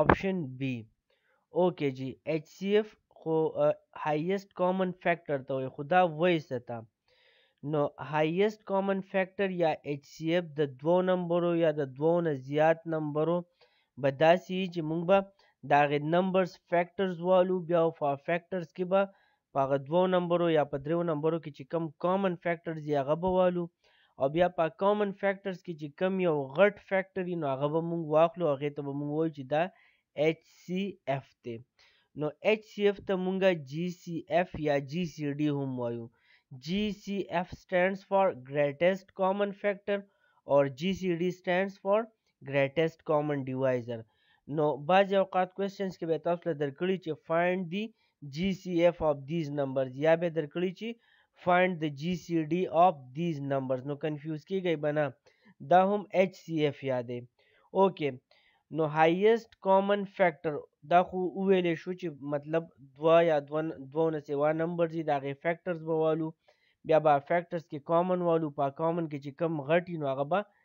آپشن بی اوکې جی ایچ سی اف خو هایست کامن فیکټر ته وي خو دا وایسته ته نو هایست کامن فیکټر یا ایچ سی اف د دوو نمبرو یا د دوو نه زیات نمبرو به داسې چې موږ به د هغې نمبرز فیکټرز والو بیا فا فیکټرز کې به په هغه دوو نمبرو یا په دریو نمبرو کې چې کم کامن فیکټرز یې هغه به والو او بیا په کامن فیکټرز کې چې کم یو غټ فیکټر یې نو هغه به مونږ واخلو هغې ته به مونږ وایو چې دا ایچ سی ایف دی نو ایچ سی ایف ته مونږ جی سی ایف یا جی سی ډي هم وایو جی سی ایف سټینډز فار ګریټیسټ کامن فیکټر اور جی سی ډي سټینډز فار ګریټیسټ کامن ډیوایزر نو بعضی اوقات کوېسچنز کې به تاسو له درکړي چې فایند دی جی سی ایف اف دیز نمبرز یا به درکړي چې فایند د جی سی ډی اف دیز نمبرز نو کنفیوز کیږئ بنا دا هم ایچ سی ایف یادې اوکې نو هایست کامن فیکټر دا خو ویل شو چې مطلب دوا یا دو دو نه سیوا نمبر دي دا غي فیکټرز به والو بیا به فیکټرز کې کامن والو په کامن کې چې کم غټي نو هغه به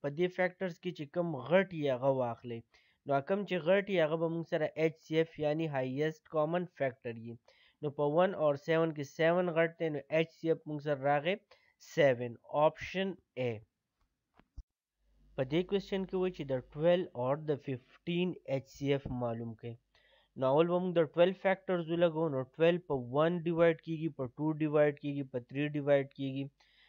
په دې فیکټرز کې چې کوم غټ یې هغه واخلئ نو کوم چې غټ یې هغه به موږ سره ایچ سی ایف یعنی هایست کامن فیکټر یي نو په 1 اور 7 کې 7 غټ دی نو ایچ سی ایف موږ سره راغی 7 آپشن ا په دې کوېسچن کې وایي چې د 12 اور د 15 ایچ سی ایف معلوم کړئ نو اول به موږ د 12 فیکټرز ولګو نو 12 په 1 ډیوایډ کیږي په 2 ډیوایډ کیږي په 3 ډیوایډ کیږي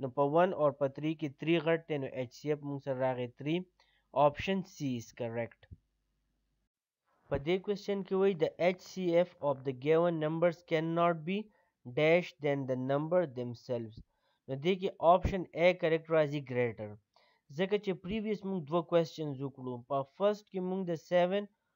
نو په ون اور په تری کې تری غټ دی نو ایچ سی ایف مونږ سره راغی تری آپشن سی از کریکټ. په دې کوېسچن کې وایي the HCF of the given numbers can not be dash than the number themselves نو دې کې آپشن A کریکټ راځي ګریټر ځکه چې پریویس مونږ دوه کوېسچنز وکړو په فرست کې مونږ د 7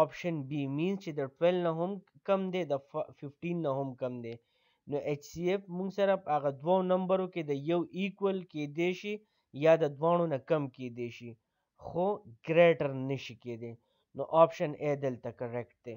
آپشن بی مینز چې د 12 نه هم کم دی د 15 نه هم کم دی نو ایچ سی ایف مونږ سره په هغه دوو نمبرو کې د یو ایکول کېدی شي یا د دواړو نه کم کېدی شي خو ګریټر نشي کېدی نو آپشن ای دلته کریکټ دی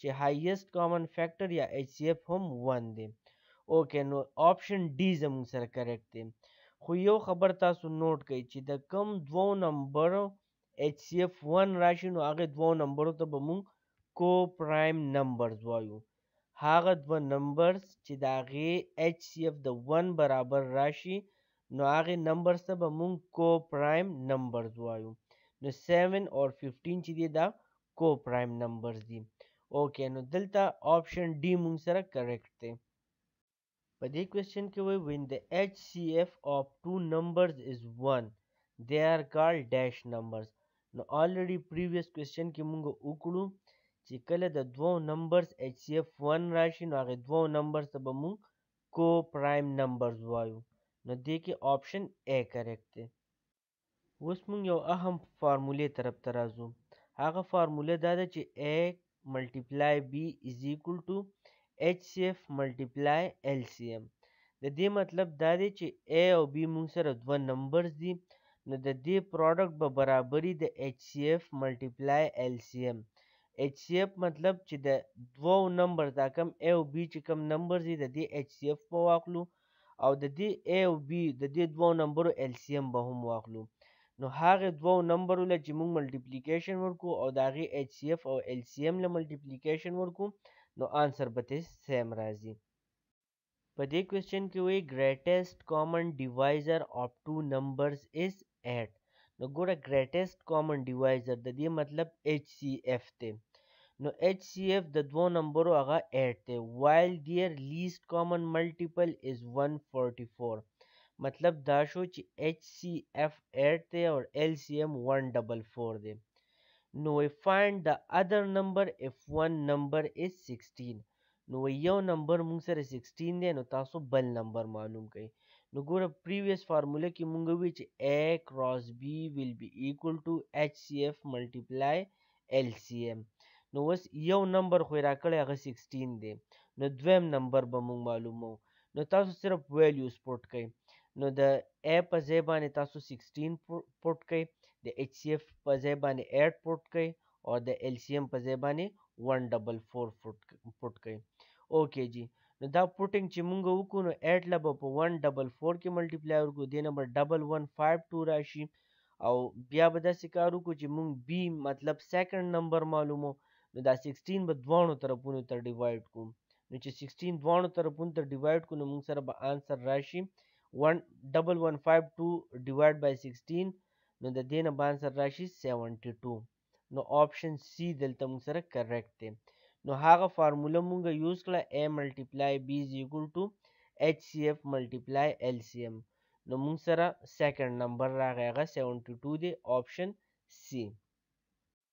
چې هایست کامن فیکټر یا ایچ سی اف هم 1 دی اوکه نو آپشن ډي زموږ سره کریکټ دی خو یو خبر تاسو نوټ کړئ چې د کم دوو نمبرو ایچ سی اف 1 راشي نو هغه دوو نمبرو ته به موږ کو پرایم نمبرز وایو هغه دوه نمبرز چې د هغې ایچ سی اف د 1 برابر راشي نو هغه نمبرز ته به مونږ کو پرایم نمبرز وایو نو 7 اور 15 چې دی دا کو پرایم نمبرز دي اوکې نو دلته آپشن ډي مونږ سره کریکټ دی په دې کوېشن کې وایي وین د ایچ سی ایف آف ټو نمبرز از 1 دے آر کال ډیش نمبرز نو آلریډي پریویس کوېشن کې مونږ وکړو چې کله د دوو نمبرز ایچ سی ایف 1 راشي نو هغه دوو نمبرز ته به مونږ کو پرایم نمبرز وایو نو دې کې آپشن ای کریکټ دی اوس مونږ یو اهم فارمولې طرف ته راځو هغه فارموله دا ده چې ای ملټیپلای بی از ایکول ټو ایچ سی ایف ملټیپلای ایل سی ایم د دې مطلب دا دی چې ای او بی مونږ سره دوه نمبرز دي نو د دې پروډکټ به برابري د ایچ سی ایف ملټیپلای ایل سی ایم ایچ سی ایف مطلب چې د دوو نمبر دا کم ای او بی چې کم نمبر دی د دې ایچ سی ایف به واخلو او د دې ای او بی د دې دوو نمبرو ایل سی ایم به هم واخلو نو هغه دوو نمبرو له چې موږ ملټیپلیکیشن ورکو او د هغې ایچ سی ایف او ایل سی ایم له ملټیپلیکیشن ورکو نو آنسر به تې سیم راځي په دې کوېسچن کې وایي ګریټیسټ کامن ډیوایزر آف ټو نمبرز از 8 نو ګوره ګریټیسټ کامن ډیوایزر د دې مطلب ایچ سی ایف دی نو ایچ سی ایف د دوو نمبرو هغه 8 دی وایل دیر لیست کامن ملټیپل از 144 مطلب دا شو چې ایچ سی ایف 8 دی او ایل سی ایم 144 دی نو وی فایند د ادر نمبر اف ون نمبر از 16 نو وای یو نمبر مونږ سره 16 دی نو تاسو بل نمبر معلوم کړئ نو ګوره پریویس فارموله کې مونږ وی چې A کراس B ویل بی ایکول ټو HCF ملټیپلای LCM نو وس یو نمبر خو راکړی هغه 16 دی نو دویم نمبر به مونږ معلومو نو تاسو صرف ویلیوز پورټ کړئ نو د A په ځای باندې تاسو 16 پورټ کړئ د HCF په ځای باندې 8 پورټ کړئ او د ایل سی ایم په ځای باندې 144 پوټ کوي اوکې جی نو دا پوټینګ چې مونږ وکړو نو 8 له به په 144 کې ملټیپلای ورکړو دینه به 1152 راشي او بیا به داسې کار وکړو چې مونږ بی مطلب سیکنډ نمبر معلومو نو دا 16 به دواړو طرفونو ته ډیوایډ کوو نو چې 16 دواړو طرفونو ته ډیوایډ کوو نو مونږ سره به آنسر راشي 1152 ډیوایډ بای 16 نو د دې نه به انسر راشي 72 نو آپشن سی دلته موږ سره کریکټ دی نو هغه فارموله موږ یوز کړه A ملټیپلای B is equal to HCF ملټیپلای LCM نو موږ سره سیکنډ نمبر راغی هغه 72 دی آپشن سی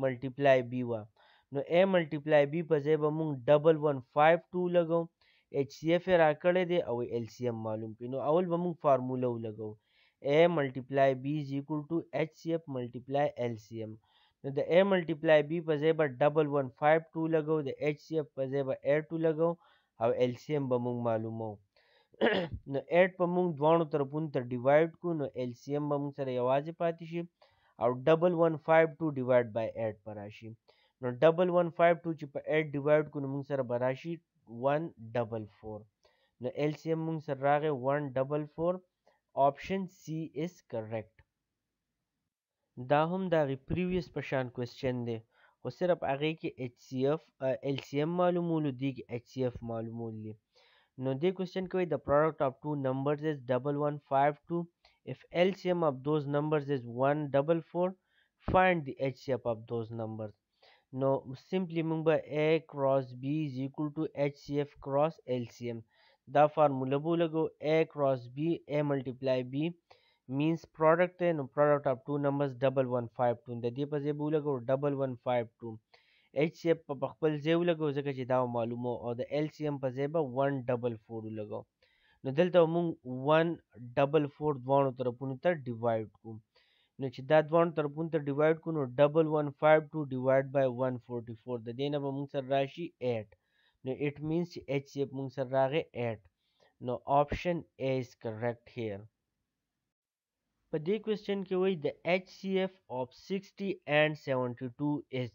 ملټي پلای بي وه نو اې ملټي پلای بي په ځای به مونږ ډبل ون فایف ټو ولګو ایچ سي ایف یې راکړی دی او ایل سي ایم معلوم کړي نو اول به مونږ فارموله ولګو اې ملټي پلای بي از ایکول ټو ایچ سي ایف ملټي پلای ایل سي ایم نو د اې ملټي پلای بي په ځای به ډبل ون فایف ټو ولګو د ایچ سي ایف په ځای به ایټ ولګو او ایل سی ایم به مونږ معلومو نو ایټ په مونږ دواړو طرفونو ته ډیوایډ کو نو ایل سی ایم به مونږ سره یوازې پاتې شي او ډبل ون فایو ټو ډیوایډ بای ایټ به راشي نو ډبل ون فایو ټو چې په ایټ ډیوایډ کو نو مونږ سره به راشي ون ډبل فور نو ایل سی ایم مونږ سره راغی ون ډبل فور آپشن سی از کریکټ دا هم د هغې پریویس په شان کوسچن دی خو صرف هغې کې ایچ سی اف ایل سی ایم معلومولو دی کې ایچ سی اف معلومول دي نو دې کوسچن کوي د پروډکټ اف ټو نمبرز از ډبل ون فایو ټو اف ایل سی ایم اف دوز نمبرز از ون ډبل فور فایند دی ایچ سی اف اف دوز نمبرز نو سمپلی موږ به A کراس B از ایکول ټو HCF کراس LCM دا فارموله به ولګو A کراس B A ملټیپلای B مینز پروډکټ دی نو پروډکټ اف ټو نمبرز ډبل ون فایو ټو د دې په ځای به ولګو ډبل ون فایو ټو ایچ سی اف په خپل ځای ولګو ځکه چې دا معلومه او د ایل سی ایم په ځای به ون ډبل فور ولګو نو دلته موږ ون ډبل فور دواړو طرفونو ته ډیوایډ کوو نو چې دا دواړو طرفونو ته ډیوایډ کو نو ډبل ون فایو ټو ډیوایډ بای ون فورټي فور د دې نه به مونږ سره راشي ایټ نو ایټ مینس چې ایچ سیپ مونږ سره راغی ایټ نو آپشن اے از کریکټ هیر په دې کوېسچن کې وایي د ایچ سی ایف آف سکسټي اینډ سیونټي ټو از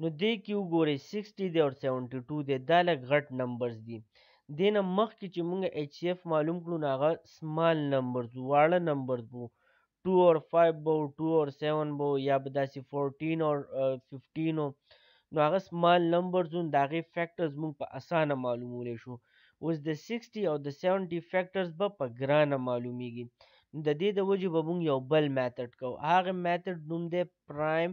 نو دې کې وګورئ 60 دی او 72 دی دا لږ غټ نمبرز دي دې نه مخکې چې موږ ایچ سی اف معلوم کړو نو هغه سمال نمبرز واړه نمبرز وو 2 اور 5 به 2 اور 7 به یا به داسې 14 اور 15 او نو هغه سمال نمبرز وو دا غي فیکټرز موږ په اسانه معلومولې شو اوس د 60 او د 70 فیکټرز به په ګرانه معلومیږي د دې د وجې به موږ یو بل میتډ کو هغه میتډ نوم دی پرایم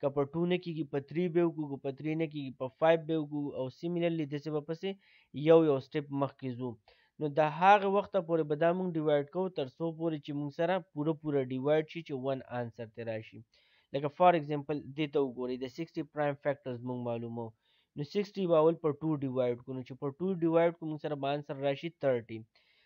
که په ټو نه کېږي په تري به وکړو که په تري نه کېږي په فایب به وکړو او سیمیلرلی داسې به پسې یو یو سټیپ مخکې ځو نو د هغه وخته پورې به دا مونږ ډیوایډ کوو تر څو پورې چې مونږ سره پوره پوره ډیوایډ شي چې ون آنسر ته راشي لکه فار ایگزامپل دې ته وګورئ د 60 پرایم فیکټرز مونږ معلومو نو 60 به اول پر 2 ډیوایډ کړو چې پر 2 ډیوایډ کوو مونږ سره به آنسر راشي 30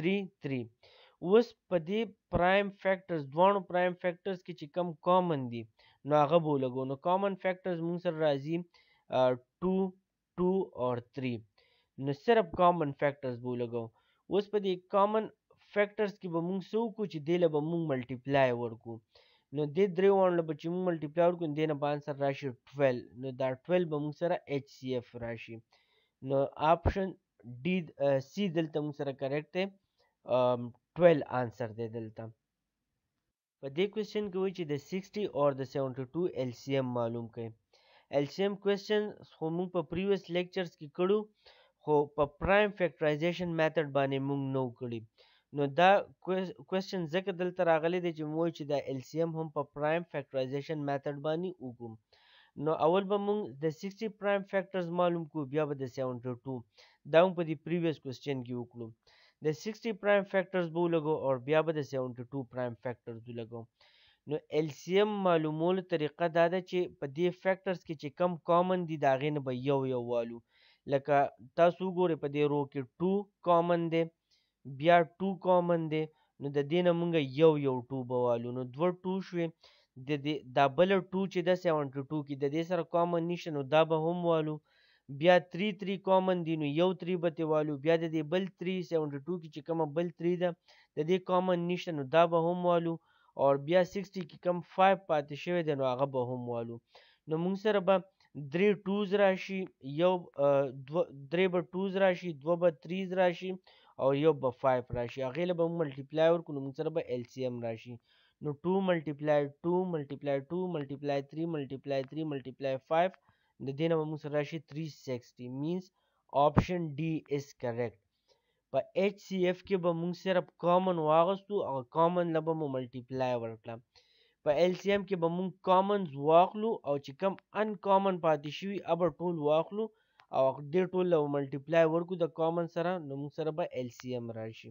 3 3 اوس په دې پرایم فیکټرز دواړو پرایم فیکټرز کې چې کم کامن دي نو هغه به ولګو نو کامن فیکټرز موږ سره راځي 2 2 او 3 نو صرف کامن فیکټرز به ولګو اوس په دې کامن فیکټرز کې به موږ څه وکړو چې دې له به موږ ملټیپلای ورکړو نو دې درې واړو له به چې موږ ملټیپلای ورکړو دې نه به انسر راشي 12 نو دا 12 به موږ سره اچ سی اف راشي نو آپشن D C دلته موږ سره کریکټ دی 12 آنسر دی دلته په دې کوېشن کې وایي چې د 60 او د 72 ایل سی ایم معلوم کړئ ایل سی ایم کوېشن خو موږ په پریویس لیکچرز کې کړو خو په پرایم فیکټرایزیشن میتھډ باندې موږ نو کړی نو دا کوېسچن ځکه دلته راغلی دی چې موږ وایو چې دا LCM هم په پرایم فیکټرایزیشن میتود باندې وکړو نو اول به موږ د 60 پرایم فیکټرز معلوم کړو بیا به د 72 دا موږ په دې پریویس کوېسچن کې وکړو د 60 پرایم فیکټرز به ولګو او بیا به د 72 پرایم فیکټرز ولګو نو LCM معلومولو طریقه دا ده چې په دې فیکټرز کې چې کم کامن دي د هغې نه به یو یو والو لکه تاسو وګورئ په دې رو کې 2 کامن دی بیا ټو کامن دی نو د دې نه مونږ یو یو ټو به والو نو دوه ټو شوې د دې دا بل ټو چې د سیون کې ټو کې د دې سره کامن نشته نو دا به هم والو بیا 3 3 کامن دی نو یو 3 به ته والو بیا د دې بل 3 72 کې چې کومه بل 3 ده د دې کامن نشته نو دا به هم والو او بیا 60 کې کم 5 پاتې شوی دی نو هغه به هم والو نو موږ سره به درې ټوز راشي یو درې به ټوز راشي دوه به تریز راشي او یو به 5 راشي هغه له به موږ ملټیپلای ورکو نو موږ سره به ایل سی ایم راشي نو 2 ملټیپلای 2 ملټیپلای 2 ملټیپلای 3 ملټیپلای 3 ملټیپلای 5 د دینه به موږ سره راشي 360 مینز آپشن ډي از کریکټ په ایچ سی اف کې به موږ صرف کامن واغستو او کامن له به مو ملټیپلای ورکړه په ایل سی ایم کې به موږ کامنز واخلو او چې کم ان کامن پاتې شوي اب ټول واخلو او دې ټول له ملټیپلای ورکو د کامن سره نو موږ سره به ایل سی ایم راشي